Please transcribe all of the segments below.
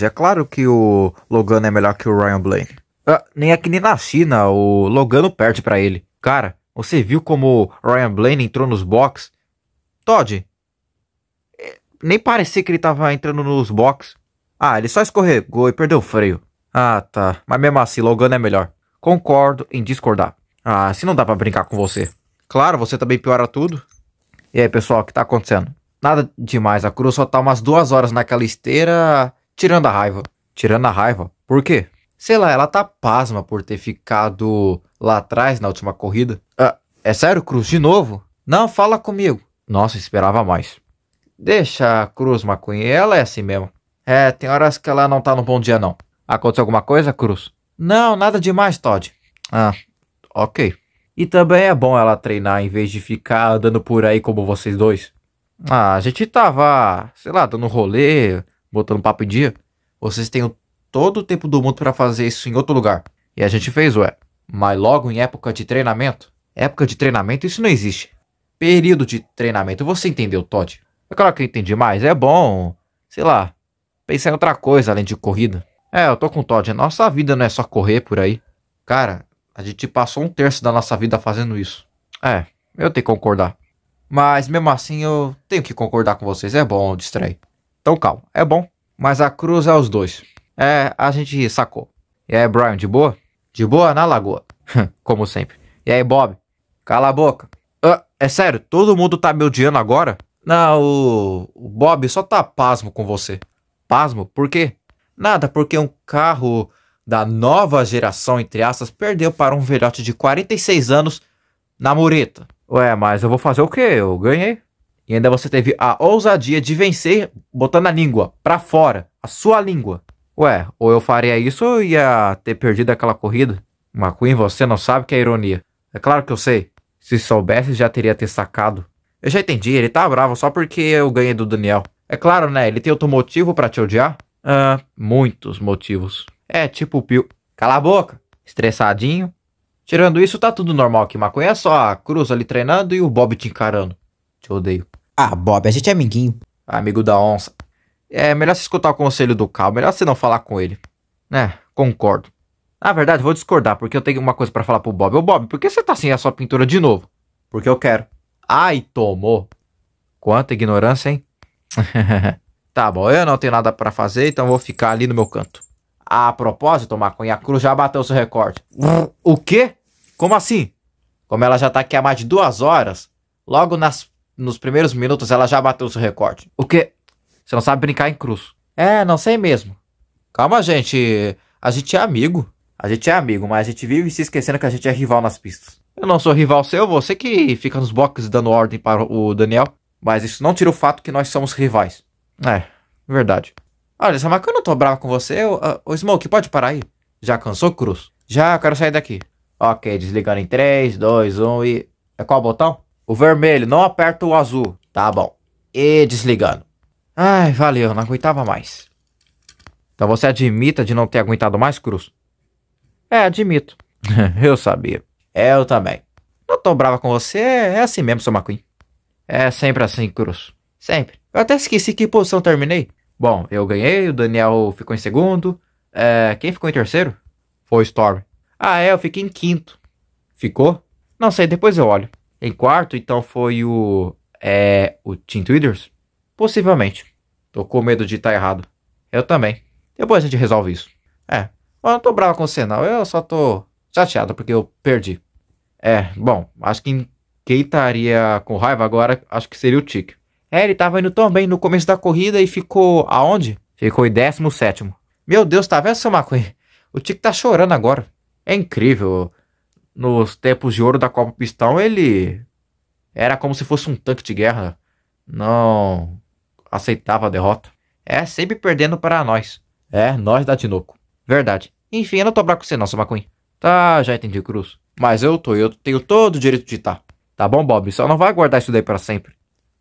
É claro que o Logano é melhor que o Ryan Blaney. Ah, nem aqui nem na China, o Logano perde para ele. Cara, você viu como o Ryan Blaney entrou nos box? Todd, é, nem parecia que ele tava entrando nos box. Ah, ele só escorregou e perdeu o freio. Ah, tá. Mas mesmo assim, Logano é melhor. Concordo em discordar. Ah, assim não dá para brincar com você. Claro, você também piora tudo. E aí, pessoal, o que tá acontecendo? Nada demais, a Cruz só tá umas duas horas naquela esteira, tirando a raiva. Tirando a raiva? Por quê? Sei lá, ela tá pasma por ter ficado lá atrás na última corrida. Ah, é sério, Cruz? De novo? Não, fala comigo. Nossa, esperava mais. Deixa a Cruz, McQueen, ela é assim mesmo. É, tem horas que ela não tá no bom dia, não. Aconteceu alguma coisa, Cruz? Não, nada demais, Todd. Ah, ok. E também é bom ela treinar em vez de ficar andando por aí como vocês dois. Ah, a gente tava, sei lá, dando rolê, botando papo em dia. Vocês têm todo o tempo do mundo para fazer isso em outro lugar. E a gente fez, ué. Mas logo em época de treinamento? Época de treinamento, isso não existe. Período de treinamento, você entendeu, Todd? É claro que eu entendi mais. É bom, sei lá, pensar em outra coisa além de corrida. É, eu tô com o Todd. Nossa vida não é só correr por aí. Cara, a gente passou um terço da nossa vida fazendo isso. É, eu tenho que concordar. Mas mesmo assim eu tenho que concordar com vocês. É bom distrair. Então calma, é bom. Mas a cruz é os dois. É, a gente sacou. E aí, Brian, de boa? De boa na lagoa. Como sempre. E aí, Bob? Cala a boca. Ah, é sério, todo mundo tá me odiando agora? Não, o, o Bob só tá pasmo com você. Pasmo? Por quê? Nada, porque um carro da nova geração, entre aspas, perdeu para um velhote de 46 anos na mureta. Ué, mas eu vou fazer o quê? Eu ganhei. E ainda você teve a ousadia de vencer botando a língua pra fora, a sua língua. Ué, ou eu faria isso ou ia ter perdido aquela corrida? McQueen, você não sabe que é ironia. É claro que eu sei. Se soubesse, já teria ter sacado. Eu já entendi, ele tá bravo só porque eu ganhei do Daniel. É claro, né? Ele tem outro motivo para te odiar? Ah, muitos motivos. É tipo o Pio. Cala a boca. Estressadinho. Tirando isso, tá tudo normal aqui. Maconha é só a Cruz ali treinando e o Bob te encarando. Te odeio. Ah, Bob, a gente é amiguinho. Amigo da onça. É melhor você escutar o conselho do Cal. Melhor você não falar com ele. É, concordo. Na verdade, vou discordar, porque eu tenho uma coisa para falar pro Bob. Ô, Bob, por que você tá sem a sua pintura de novo? Porque eu quero. Ai, tomou. Quanta ignorância, hein? tá bom, eu não tenho nada para fazer, então vou ficar ali no meu canto. A propósito, Maconha Cruz já bateu seu recorde. O quê? Como assim? Como ela já tá aqui há mais de duas horas, logo nas, nos primeiros minutos ela já bateu seu recorde. O quê? Você não sabe brincar em cruz. É, não sei mesmo. Calma, gente. A gente é amigo. A gente é amigo, mas a gente vive se esquecendo que a gente é rival nas pistas. Eu não sou rival seu, você que fica nos boxes dando ordem para o Daniel. Mas isso não tira o fato que nós somos rivais. É, verdade. Olha, Samaka, eu não tô bravo com você. O, uh, Smoke, pode parar aí. Já cansou, Cruz? Já, eu quero sair daqui. Ok, desligando em 3, 2, 1 e... É qual botão? O vermelho, não aperta o azul. Tá bom. E desligando. Ai, valeu, não aguentava mais. Então você admita de não ter aguentado mais, Cruz? É, admito. eu sabia. Eu também. Não tô brava com você, é assim mesmo, seu McQueen. É sempre assim, Cruz. Sempre. Eu até esqueci que posição terminei. Bom, eu ganhei, o Daniel ficou em segundo. É, quem ficou em terceiro? Foi o Storm. Ah, é, eu fiquei em quinto. Ficou? Não sei, depois eu olho. Em quarto, então foi o. É. O Team Twitters? Possivelmente. Tô com medo de estar tá errado. Eu também. Depois a gente resolve isso. É. Eu não tô bravo com você, não. Eu só tô chateado porque eu perdi. É, bom, acho que quem estaria com raiva agora, acho que seria o Tic. É, ele tava indo tão bem no começo da corrida e ficou aonde? Ficou em 17. Meu Deus, tá vendo, seu McQueen? O Tico tá chorando agora. É incrível. Nos tempos de ouro da Copa Pistão, ele era como se fosse um tanque de guerra. Não aceitava a derrota. É, sempre perdendo para nós. É, nós da Tinoco. Verdade. Enfim, eu não tô bravo com você não, seu McQueen. Tá, já entendi, Cruz. Mas eu tô, eu tenho todo o direito de estar. Tá. tá bom, Bob? Só não vai guardar isso daí para sempre.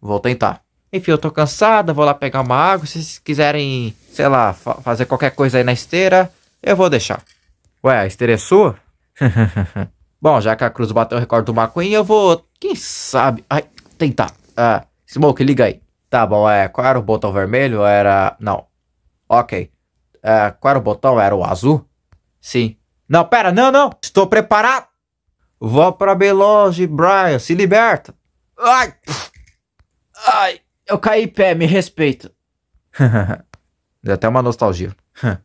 Vou tentar. Enfim, eu tô cansada, vou lá pegar uma água. Se vocês quiserem, sei lá, fa fazer qualquer coisa aí na esteira, eu vou deixar. Ué, a esteira é sua? Bom, já que a Cruz bateu o recorde do McQueen, eu vou, quem sabe, ai, tentar. Ah, Smoke, liga aí. Tá bom, é, qual era o botão vermelho? Era, não. Ok. É, qual era o botão? Era o azul? Sim. Não, pera, não, não. Estou preparado. Vou pra Beloge, Brian. Se liberta. Ai. Ai. Eu caí pé, me respeita. Deu até uma nostalgia.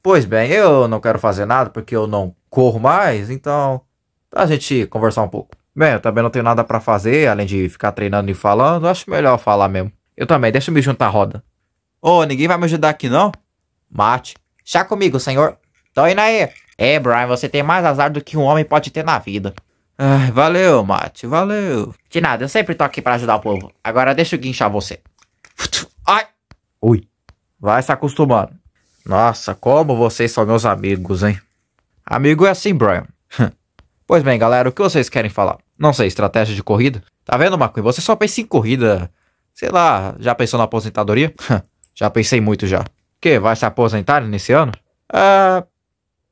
pois bem, eu não quero fazer nada porque eu não corro mais, então a gente conversar um pouco. Bem, eu também não tenho nada para fazer, além de ficar treinando e falando, acho melhor falar mesmo. Eu também, deixa eu me juntar à roda. Ô, oh, ninguém vai me ajudar aqui não? Mate. Chá comigo, senhor. Tô indo aí. É, Brian, você tem mais azar do que um homem pode ter na vida. Ai, valeu, Mate, valeu. De nada, eu sempre tô aqui para ajudar o povo. Agora deixa eu guinchar você. Ai. Ui. Vai se acostumando. Nossa, como vocês são meus amigos, hein? Amigo é assim, Brian. pois bem, galera, o que vocês querem falar? Não sei, estratégia de corrida? Tá vendo, McQueen? Você só pensa em corrida. Sei lá, já pensou na aposentadoria? já pensei muito já. Que, vai se aposentar nesse ano? Ah.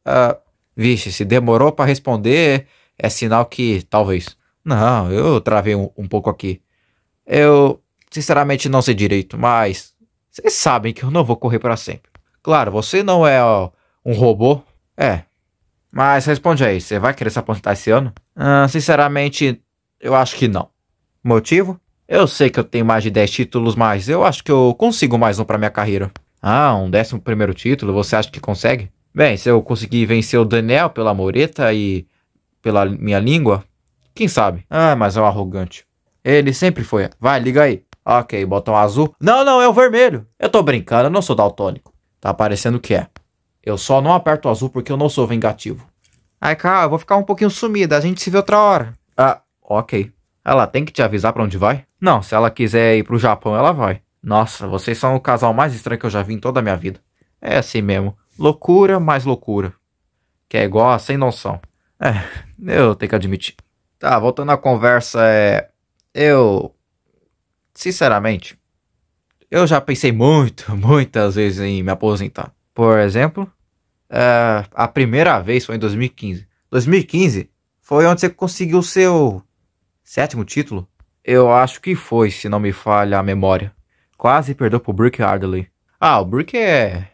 Ah. Vixe, se demorou para responder, é sinal que talvez. Não, eu travei um, um pouco aqui. Eu, sinceramente, não sei direito, mas vocês sabem que eu não vou correr para sempre. Claro, você não é ó, um robô. É. Mas responde aí, você vai querer se aposentar esse ano? Ah, sinceramente, eu acho que não. Motivo? Eu sei que eu tenho mais de 10 títulos, mas eu acho que eu consigo mais um para minha carreira. Ah, um décimo primeiro título, você acha que consegue? Bem, se eu conseguir vencer o Daniel pela moreta e pela minha língua, quem sabe? Ah, mas é um arrogante. Ele sempre foi. Vai, liga aí. Ok, botão azul. Não, não, é o vermelho. Eu tô brincando, eu não sou daltônico. Tá parecendo que é. Eu só não aperto o azul porque eu não sou vingativo. Ai, cara, eu vou ficar um pouquinho sumida. A gente se vê outra hora. Ah, ok. Ela tem que te avisar para onde vai? Não, se ela quiser ir pro Japão, ela vai. Nossa, vocês são o casal mais estranho que eu já vi em toda a minha vida. É assim mesmo. Loucura mais loucura. Que é igual a sem noção. É, eu tenho que admitir. Tá, voltando à conversa, é. Eu sinceramente, eu já pensei muito, muitas vezes em me aposentar. Por exemplo, é, a primeira vez foi em 2015. 2015 foi onde você conseguiu o seu sétimo título? Eu acho que foi, se não me falha a memória. Quase perdeu pro Brick Ardley. Ah, o Brick é.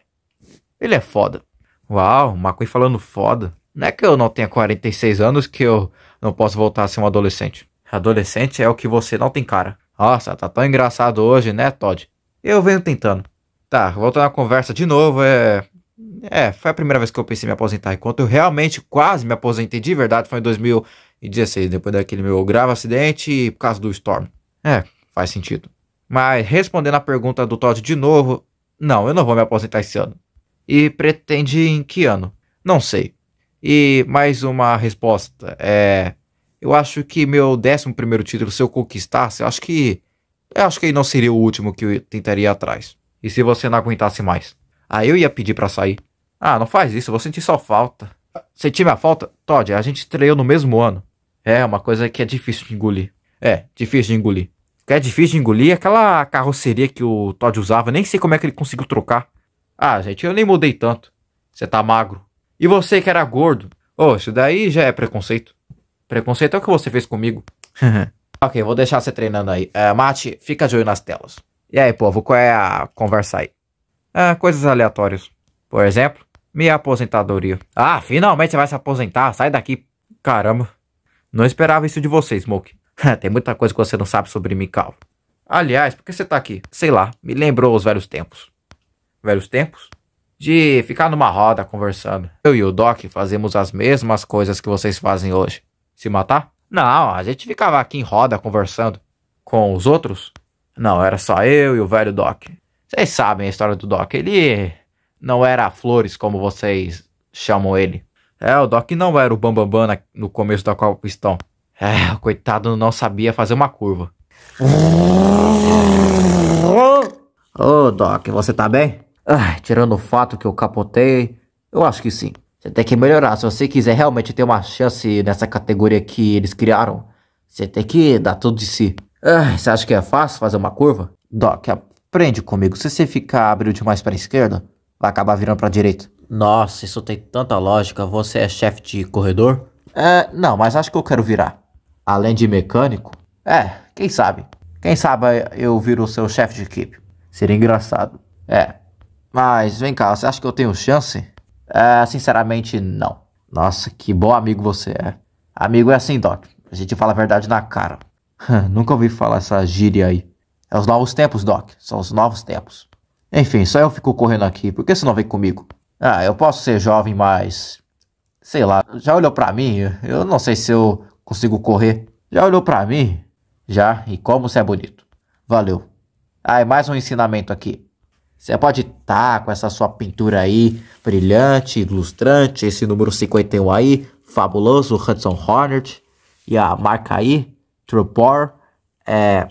Ele é foda. Uau, o McQueen falando foda. Não é que eu não tenha 46 anos que eu não posso voltar a ser um adolescente. Adolescente é o que você não tem cara. Nossa, tá tão engraçado hoje, né, Todd? Eu venho tentando. Tá, voltando à conversa de novo, é. É, foi a primeira vez que eu pensei em me aposentar. Enquanto eu realmente quase me aposentei de verdade foi em 2016, depois daquele meu grave acidente por causa do Storm. É, faz sentido. Mas respondendo a pergunta do Todd de novo, não, eu não vou me aposentar esse ano. E pretende em que ano? Não sei. E mais uma resposta, é eu acho que meu décimo primeiro título, se eu conquistasse, eu acho que. Eu acho que não seria o último que eu tentaria atrás. E se você não aguentasse mais? Aí eu ia pedir para sair. Ah, não faz isso, vou sentir só falta. Sentir minha falta? Todd, a gente estreou no mesmo ano. É, uma coisa que é difícil de engolir. É, difícil de engolir. O que é difícil de engolir é aquela carroceria que o Todd usava. Nem sei como é que ele conseguiu trocar. Ah, gente, eu nem mudei tanto. Você tá magro. E você que era gordo? Oh, isso daí já é preconceito. Preconceito é o que você fez comigo. ok, vou deixar você treinando aí. Uh, Mate, fica de olho nas telas. E aí, povo, qual é a conversa aí? Uh, coisas aleatórias. Por exemplo, minha aposentadoria. Ah, finalmente você vai se aposentar. Sai daqui. Caramba. Não esperava isso de você, Smoke. Tem muita coisa que você não sabe sobre mim, calvo. Aliás, por que você tá aqui? Sei lá, me lembrou os velhos tempos. Velhos tempos? De ficar numa roda conversando. Eu e o Doc fazemos as mesmas coisas que vocês fazem hoje se matar? Não, a gente ficava aqui em roda conversando. Com os outros? Não, era só eu e o velho Doc. Vocês sabem a história do Doc. Ele não era flores como vocês chamam ele. É, o Doc não era o Bambambam Bam, no começo da Copa Pistão. É, o coitado não sabia fazer uma curva. Ô, oh, Doc, você tá bem? Ai, tirando o fato que eu capotei, eu acho que sim. Você tem que melhorar. Se você quiser realmente ter uma chance nessa categoria que eles criaram, você tem que dar tudo de si. Ah, você acha que é fácil fazer uma curva? Doc, aprende comigo. Se você ficar abrindo demais para a esquerda, vai acabar virando para a direita. Nossa, isso tem tanta lógica. Você é chefe de corredor? É, não, mas acho que eu quero virar. Além de mecânico? É, quem sabe? Quem sabe eu viro o seu chefe de equipe. Seria engraçado. É, Mas vem cá, você acha que eu tenho chance? É, sinceramente, não. Nossa, que bom amigo você é. Amigo é assim, Doc. A gente fala a verdade na cara. Nunca ouvi falar essa gíria aí. É os novos tempos, Doc. São os novos tempos. Enfim, só eu fico correndo aqui. Por que você não vem comigo? Ah, eu posso ser jovem, mas. Sei lá, já olhou pra mim? Eu não sei se eu consigo correr. Já olhou pra mim? Já, e como você é bonito. Valeu. Ah, e mais um ensinamento aqui. Você pode estar tá com essa sua pintura aí, brilhante, ilustrante, esse número 51 aí, fabuloso, Hudson Hornet, e a marca aí, Trupor. É,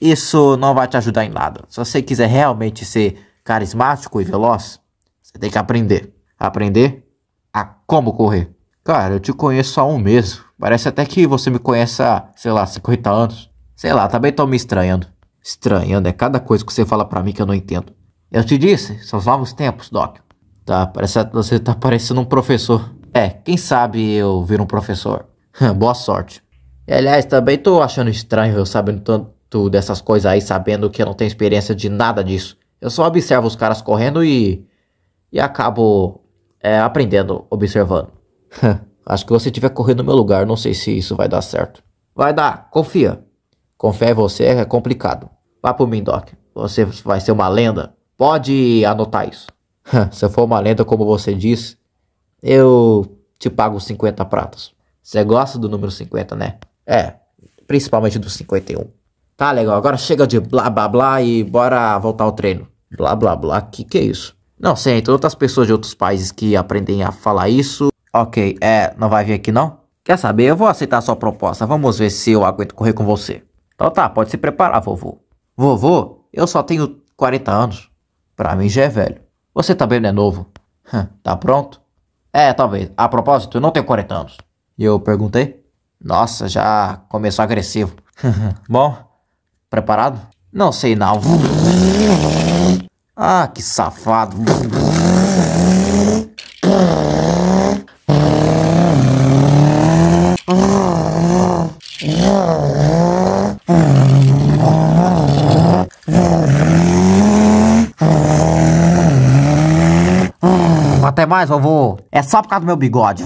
isso não vai te ajudar em nada. Se você quiser realmente ser carismático e veloz, você tem que aprender. Aprender a como correr. Cara, eu te conheço há um mês. Parece até que você me conhece há, sei lá, 50 anos. Sei lá, também tô me estranhando. Estranhando é cada coisa que você fala para mim que eu não entendo. Eu te disse, são os novos tempos, Doc. Tá, parece você tá parecendo um professor. É, quem sabe eu vir um professor. Boa sorte. E, aliás, também tô achando estranho eu sabendo tanto dessas coisas aí, sabendo que eu não tenho experiência de nada disso. Eu só observo os caras correndo e. e acabo é, aprendendo observando. Acho que você tiver correndo no meu lugar, não sei se isso vai dar certo. Vai dar, confia. Confiar em você é complicado. Vá pro mim, Doc. Você vai ser uma lenda. Pode anotar isso. se eu for uma lenda como você disse, eu te pago 50 pratas. Você gosta do número 50, né? É, principalmente do 51. Tá legal, agora chega de blá blá blá e bora voltar ao treino. Blá blá blá, que que é isso? Não sei, tem outras pessoas de outros países que aprendem a falar isso. Ok, é, não vai vir aqui não? Quer saber? Eu vou aceitar a sua proposta. Vamos ver se eu aguento correr com você. Então tá, pode se preparar, vovô. Vovô, eu só tenho 40 anos. Pra mim já é velho. Você também não é novo. tá pronto? É, talvez. A propósito, eu não tenho 40 anos. E eu perguntei. Nossa, já começou agressivo. Bom, preparado? Não sei não. Ah, que safado. Até mais, vovô. É só por causa do meu bigode.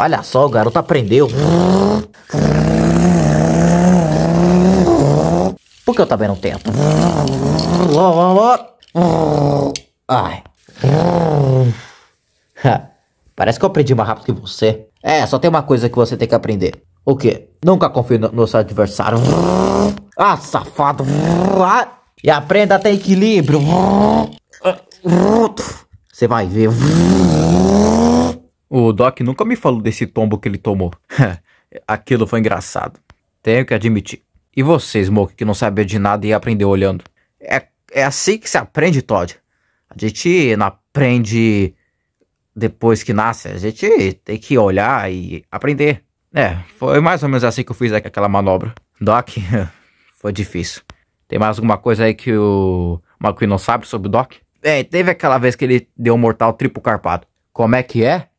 Olha só, o garoto aprendeu. Por que eu também não tento? Ai. Parece que eu aprendi mais rápido que você. É, só tem uma coisa que você tem que aprender. O quê? Nunca confie no, no seu adversário. Ah, safado. E aprenda a ter equilíbrio. Você vai ver. O Doc nunca me falou desse tombo que ele tomou. Aquilo foi engraçado. Tenho que admitir. E você, Smoke, que não sabia de nada e aprendeu olhando? É, é assim que se aprende, Todd. A gente não aprende depois que nasce. A gente tem que olhar e aprender. É, foi mais ou menos assim que eu fiz aquela manobra. Doc, foi difícil. Tem mais alguma coisa aí que o McQueen não sabe sobre o Doc? É, teve aquela vez que ele deu um mortal triplo carpado. Como é que é?